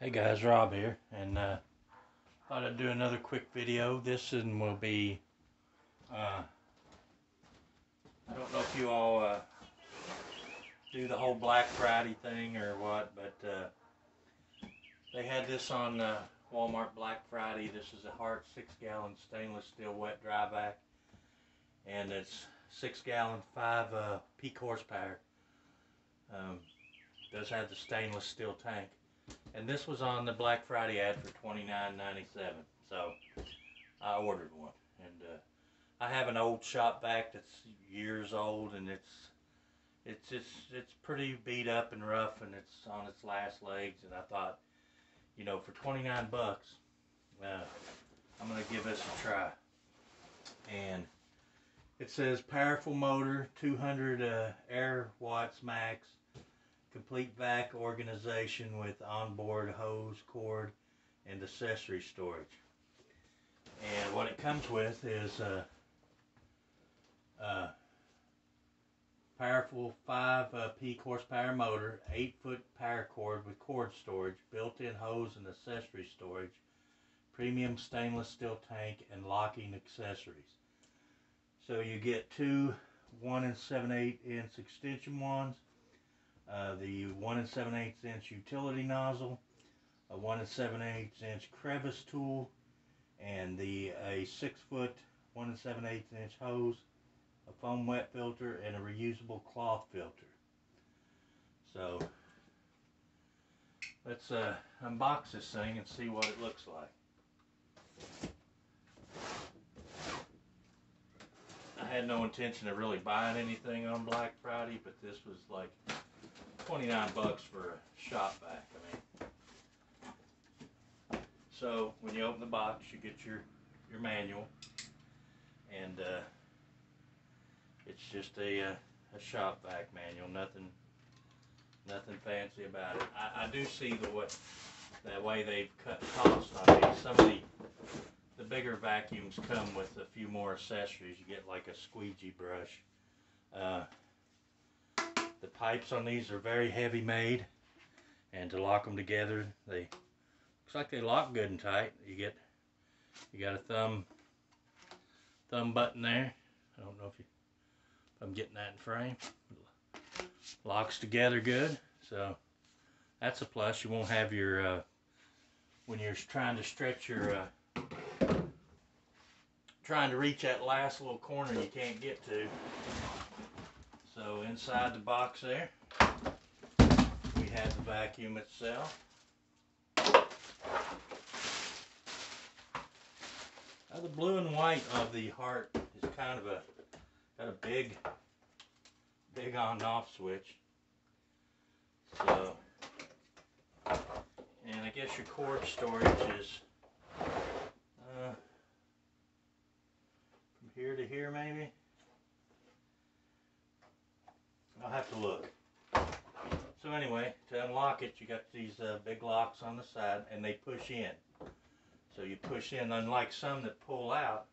Hey guys, Rob here, and uh, thought I'd do another quick video. This one will be, uh, I don't know if you all uh, do the whole Black Friday thing or what, but uh, they had this on uh, Walmart Black Friday. This is a Hart six gallon stainless steel wet dry vac, and it's six gallon, five uh, peak horsepower. Um, does have the stainless steel tank and this was on the Black Friday ad for $29.97. So I ordered one, and uh, I have an old shop vac that's years old, and it's it's it's it's pretty beat up and rough, and it's on its last legs. And I thought, you know, for 29 bucks, uh, I'm gonna give this a try. And it says powerful motor, 200 uh, air watts max, complete vac organization with onboard hose, cord, and accessory storage. And what it comes with is a, a powerful 5 uh, peak horsepower motor, 8 foot power cord with cord storage, built-in hose and accessory storage, premium stainless steel tank, and locking accessories. So you get two 1 and 7 8 inch extension wands, uh, the 1 and 7 8 inch utility nozzle, a 1 and 7 8 inch crevice tool, and the a 6 foot 1 and 7 8 inch hose, a foam wet filter, and a reusable cloth filter. So let's uh, unbox this thing and see what it looks like. I had no intention of really buying anything on Black Friday, but this was like 29 bucks for a shop vac. I mean, so when you open the box, you get your your manual, and uh, it's just a uh, a shop vac manual. Nothing nothing fancy about it. I, I do see the what that way they've cut costs on these. Some of the the bigger vacuums come with a few more accessories. You get like a squeegee brush. Uh, the pipes on these are very heavy made and to lock them together they looks like they lock good and tight. You get you got a thumb thumb button there. I don't know if, you, if I'm getting that in frame. Locks together good. So that's a plus. You won't have your uh, when you're trying to stretch your uh, trying to reach that last little corner you can't get to so inside the box there, we have the vacuum itself. Now the blue and white of the Hart is kind of a, got a big, big on and off switch. So, and I guess your cord storage is uh, from here to here maybe. I'll have to look. So anyway, to unlock it, you got these uh, big locks on the side, and they push in. So you push in, unlike some that pull out,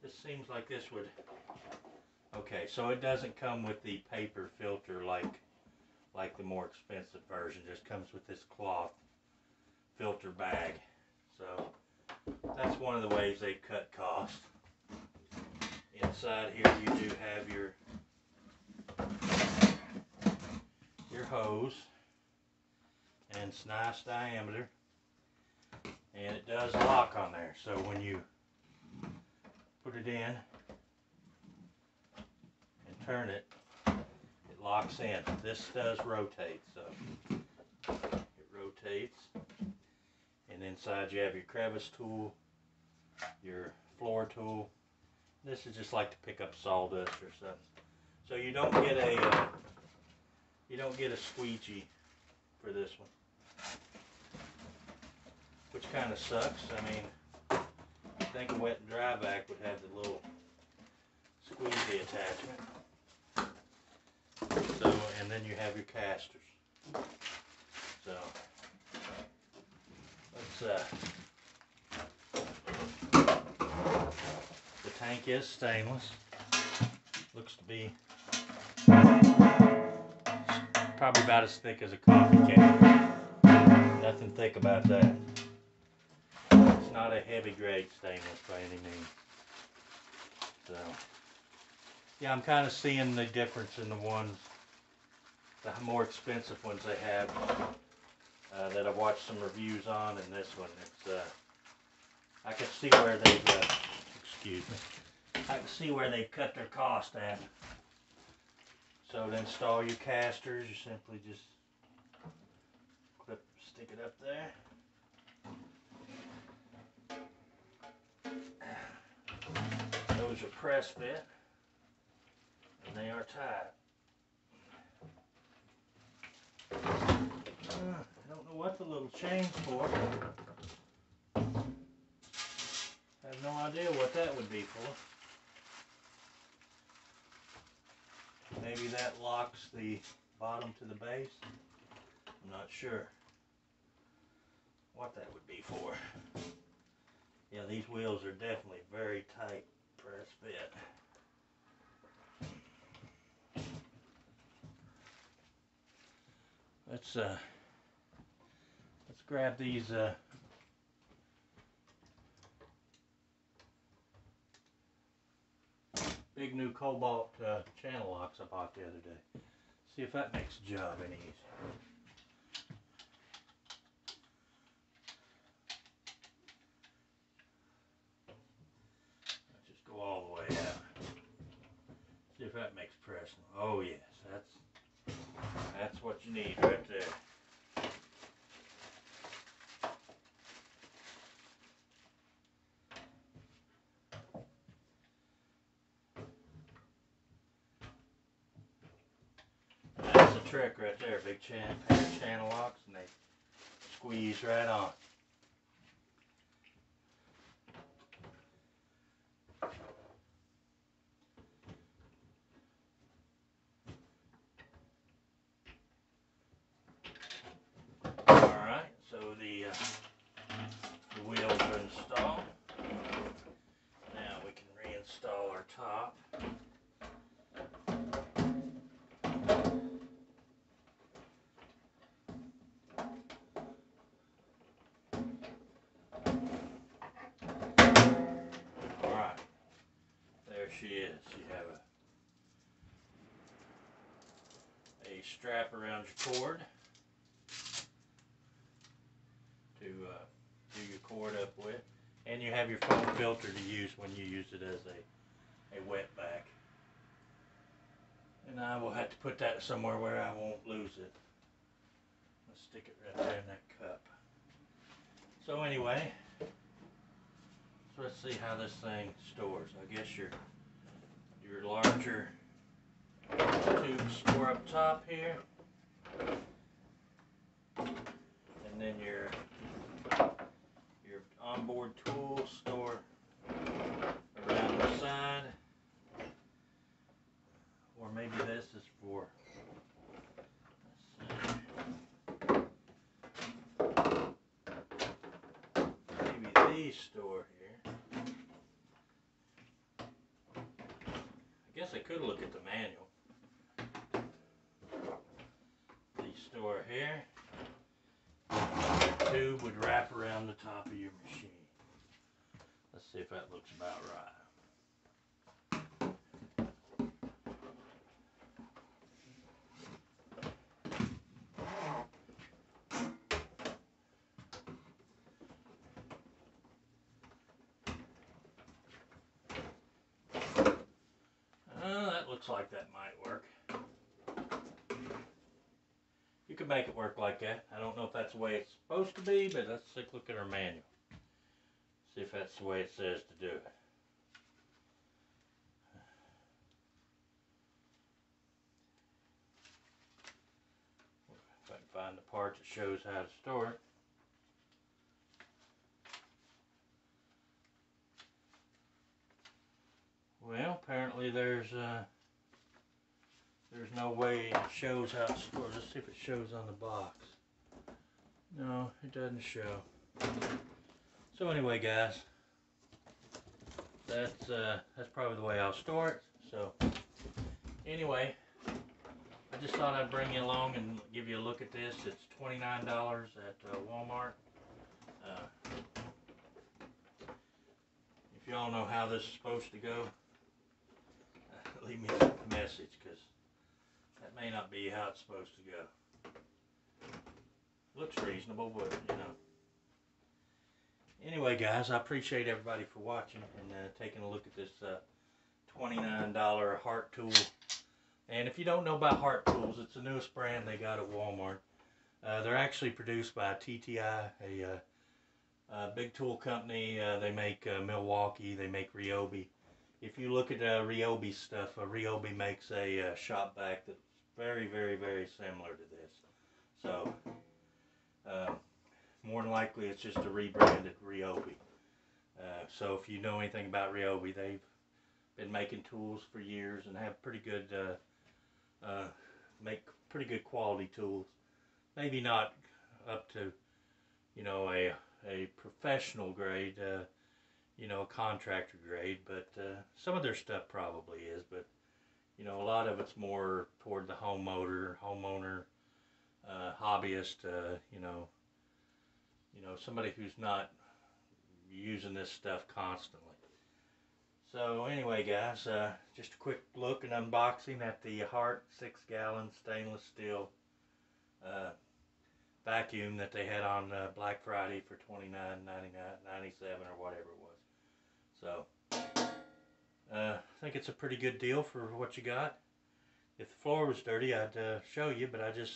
this seems like this would... Okay, so it doesn't come with the paper filter like like the more expensive version. It just comes with this cloth filter bag. So that's one of the ways they cut cost. Inside here you do have your your hose and it's nice diameter. And it does lock on there. So when you put it in and turn it it locks in. This does rotate so it rotates. And inside you have your crevice tool your floor tool. This is just like to pick up sawdust or something. So you don't get a uh, you don't get a squeegee for this one, which kind of sucks. I mean, I think a wet and dry vac would have the little squeegee attachment. So, and then you have your casters. So, let's uh, the tank is stainless. Looks to be probably about as thick as a coffee can. Nothing thick about that. It's not a heavy grade stainless by any means. So, yeah, I'm kind of seeing the difference in the ones, the more expensive ones they have uh, that I've watched some reviews on, and this one. It's uh, I can see where they've uh, excuse me. I can see where they've cut their cost at. So to install your casters, you simply just clip, stick it up there. Those are press fit, and they are tight. Uh, I don't know what the little chain's for. I have no idea what that would be for. Maybe that locks the bottom to the base. I'm not sure what that would be for. Yeah, these wheels are definitely very tight press fit. Let's uh let's grab these uh big new Kobalt uh, channel locks I bought the other day. See if that makes the job any easier. Let's just go all the way out. See if that makes pressing. Oh yes, that's that's what you need right there. That's the trick right there, big chan pair of channel locks and they squeeze right on. Alright, so the, uh, the wheels are installed. Now we can reinstall our top. Alright, there she is. You have a, a strap around your cord to uh, do your cord up with. And you have your foam filter to use when you use it as a, a wet back. And I will have to put that somewhere where I won't lose it. Let's stick it right there in that cup. So anyway, so let's see how this thing stores. I guess your your larger tubes store up top here. And then your your onboard tools store around the side. Or maybe this is for. Maybe these store here. I guess I could look at the manual. These store here. Your tube would wrap around the top of your machine. Let's see if that looks about right. Oh, that looks like that might work. You can make it work like that. I don't know if that's the way it's supposed to be, but let's take a look at our manual. See if that's the way it says to do it. If I can find the part that shows how to store it. Well, apparently there's uh, there's no way it shows how it's stored. Let's see if it shows on the box. No, it doesn't show. So anyway, guys, that's uh, that's probably the way I'll store it. So anyway, I just thought I'd bring you along and give you a look at this. It's $29 at uh, Walmart. Uh, if y'all know how this is supposed to go, leave me a message because not be how it's supposed to go. Looks reasonable, but you know. Anyway, guys, I appreciate everybody for watching and uh, taking a look at this uh, $29 Hart Tool. And if you don't know about Hart Tools, it's the newest brand they got at Walmart. Uh, they're actually produced by TTI, a, uh, a big tool company. Uh, they make uh, Milwaukee, they make Ryobi. If you look at uh, Ryobi stuff, uh, Ryobi makes a uh, shop vac that's very, very, very similar to this. So, uh, more than likely it's just a rebranded Ryobi. Uh, so if you know anything about Ryobi, they've been making tools for years and have pretty good, uh, uh, make pretty good quality tools. Maybe not up to, you know, a a professional grade, uh, you know, a contractor grade, but uh, some of their stuff probably is. But you know, a lot of it's more toward the home motor, homeowner, uh, hobbyist. Uh, you know, you know, somebody who's not using this stuff constantly. So anyway, guys, uh, just a quick look and unboxing at the Hart six gallon stainless steel uh, vacuum that they had on uh, Black Friday for $29.99, 97 or whatever it was. So uh, I think it's a pretty good deal for what you got. If the floor was dirty, I'd uh, show you, but I just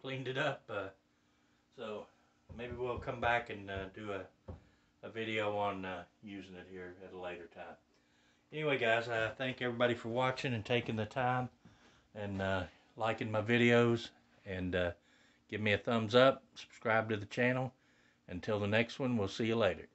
cleaned it up. Uh, so maybe we'll come back and uh, do a, a video on uh, using it here at a later time. Anyway, guys, I thank everybody for watching and taking the time and uh, liking my videos. And give me a thumbs up, subscribe to the channel. Until the next one, we'll see you later.